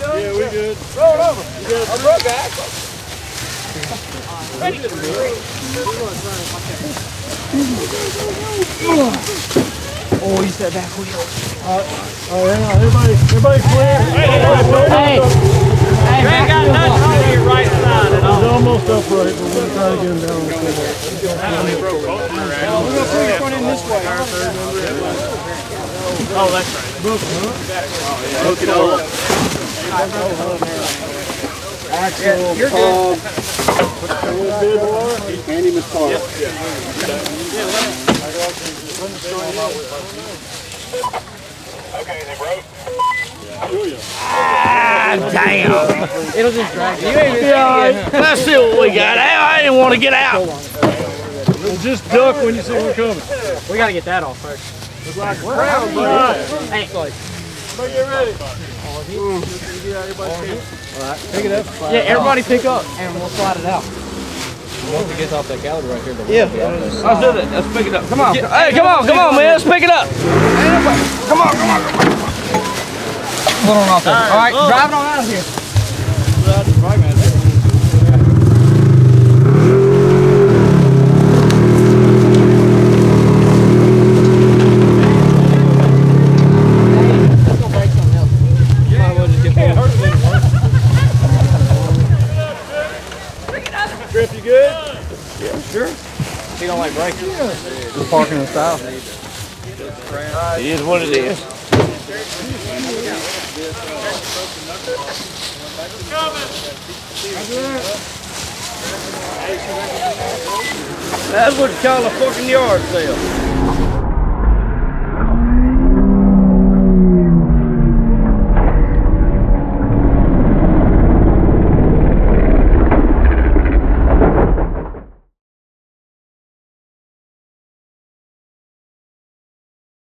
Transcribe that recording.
Yeah, we good. Roll it over. I broke the axle. Oh, you said back wheel. All right, hang on. Everybody, everybody clear? Hey. Hey, You ain't got nothing on your right side at all. He's almost upright, but we're trying to get him down. We're gonna put your front end this way. Oh, that's right. Yeah, you're good. Andy McCall. It'll just drag you. Yeah, let's see what we got. I didn't want to get out. Just duck when you see one coming. We gotta get that off first. Hey, Get ready. pick it up. Yeah, everybody pick up, and we'll slide it out. Once it gets off that caliper right here, Yeah. Let's do that. Let's pick it up. Come on. Hey, come on, come on, man. Let's pick it up. Come on, come on, come on. Hold on off there. All right, drive it on out of here. Griff, you good? Yeah, sure. He don't like brakes. We're parking in style. It is what it is. That's what you call a fucking yard sale.